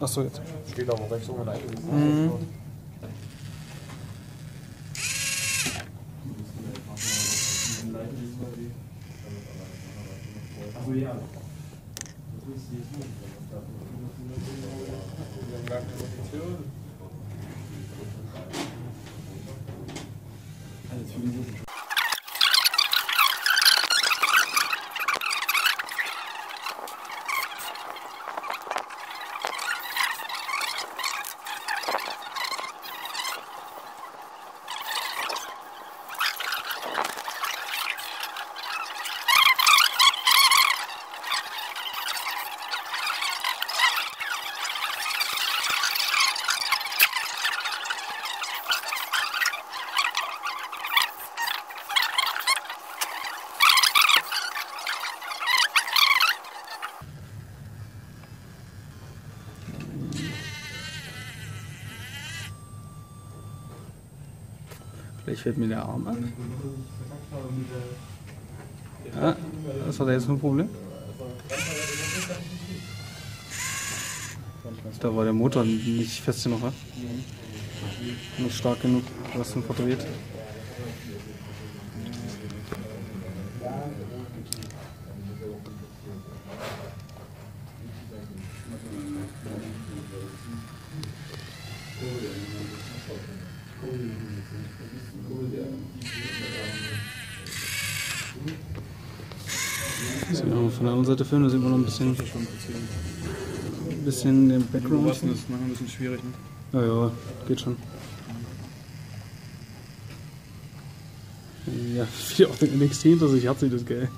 Achso, jetzt. Steht aber rechts oben. Mhm. Vielleicht fällt mir der Arm ab. Ja, das hat er jetzt ein Problem. Da war der Motor nicht fest genug, wa? Nicht stark genug, was ihn verdreht. Wenn wir von der anderen Seite filmen, da sieht man noch ein bisschen, ein bisschen den Background. Das ist manchmal ein bisschen schwierig. Ne? Ja, ja, geht schon. Ja, wie auch den NXT hinter sich hat, sieht das geil.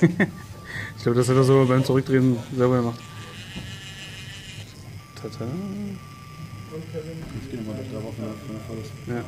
ich glaube, das hat er sogar beim Zurückdrehen selber gemacht. Tata. Ich gehe nochmal er wenn er voll ist. Ja.